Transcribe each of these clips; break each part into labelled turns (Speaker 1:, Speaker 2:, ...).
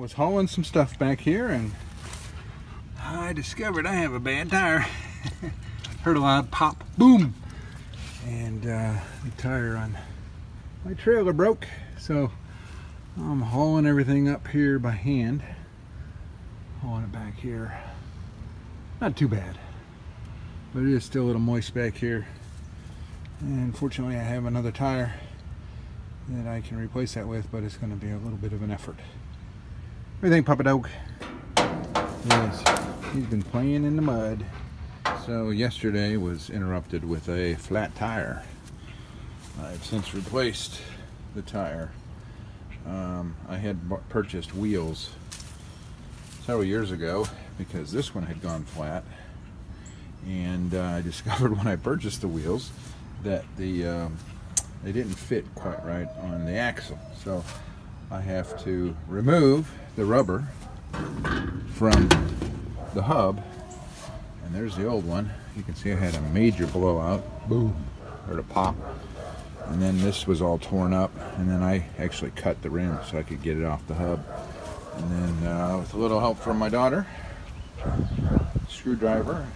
Speaker 1: was hauling some stuff back here and I discovered I have a bad tire. Heard a loud pop, boom, and uh, the tire on my trailer broke. So I'm hauling everything up here by hand. Hauling it back here. Not too bad, but it is still a little moist back here. And fortunately I have another tire that I can replace that with, but it's going to be a little bit of an effort. What do you think, Papa Dog? Yes, he's been playing in the mud. So yesterday was interrupted with a flat tire. I've since replaced the tire. Um, I had purchased wheels several years ago because this one had gone flat and uh, I discovered when I purchased the wheels that the um, they didn't fit quite right on the axle so I have to remove the rubber from the hub. And there's the old one. You can see I had a major blowout. Boom. Heard a pop. And then this was all torn up. And then I actually cut the rim so I could get it off the hub. And then uh, with a little help from my daughter screwdriver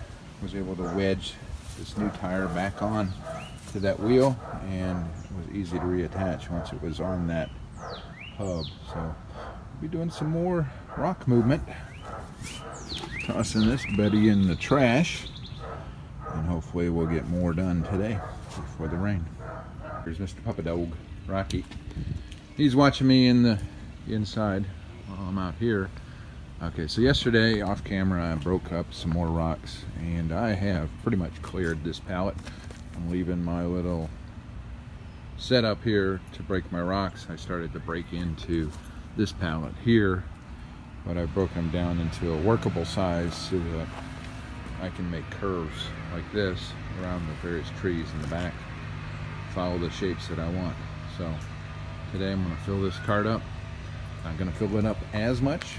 Speaker 1: was able to wedge this new tire back on to that wheel and it was easy to reattach once it was on that hub. So we'll be doing some more rock movement. Tossing this buddy in the trash. And hopefully we'll get more done today before the rain. Here's Mr. Papa Dog Rocky. He's watching me in the inside while I'm out here. Okay, so yesterday off camera I broke up some more rocks and I have pretty much cleared this pallet. I'm leaving my little setup here to break my rocks. I started to break into this pallet here, but I broke them down into a workable size so that I can make curves like this around the various trees in the back, follow the shapes that I want. So today I'm gonna fill this cart up. I'm gonna fill it up as much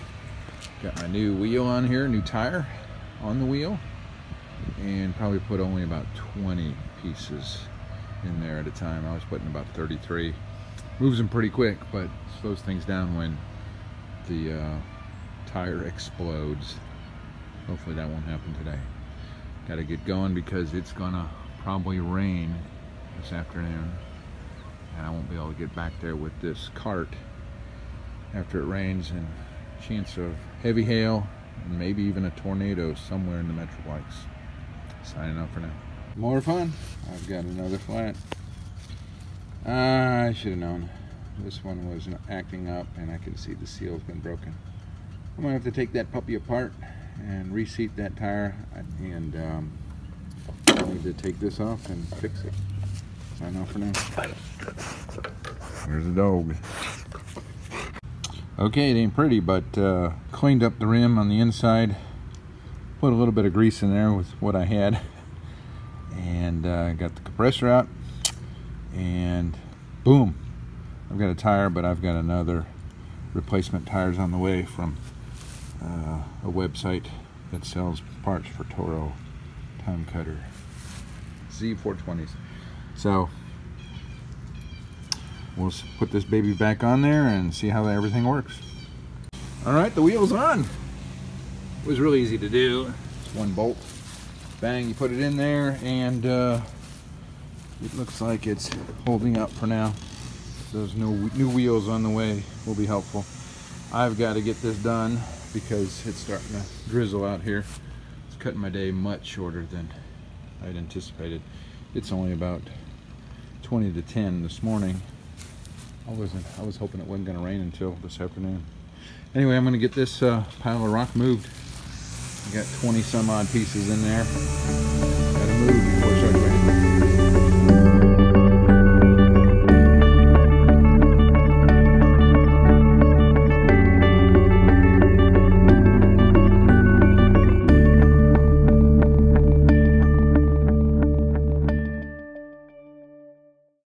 Speaker 1: Got my new wheel on here, new tire on the wheel, and probably put only about 20 pieces in there at a time. I was putting about 33. Moves them pretty quick, but slows things down when the uh, tire explodes. Hopefully that won't happen today. Got to get going because it's gonna probably rain this afternoon, and I won't be able to get back there with this cart after it rains and chance of heavy hail and maybe even a tornado somewhere in the Metroplex. Signing out for now. More fun. I've got another flat. Uh, I should have known. This one was acting up and I can see the seal's been broken. I'm gonna have to take that puppy apart and reseat that tire and um, I need to take this off and fix it. Sign off for now. There's the dog. Okay, it ain't pretty, but uh, cleaned up the rim on the inside. Put a little bit of grease in there with what I had. And uh, got the compressor out. And boom. I've got a tire, but I've got another replacement tires on the way from uh, a website that sells parts for Toro TimeCutter Z420s. So we'll put this baby back on there and see how everything works. All right, the wheel's on. It was really easy to do. It's one bolt. Bang, you put it in there and uh, it looks like it's holding up for now. Those new, new wheels on the way will be helpful. I've got to get this done because it's starting to drizzle out here. It's cutting my day much shorter than I'd anticipated. It's only about 20 to 10 this morning I wasn't. I was hoping it wasn't going to rain until this afternoon. Anyway, I'm going to get this uh, pile of rock moved. I got 20 some odd pieces in there. Got to move before.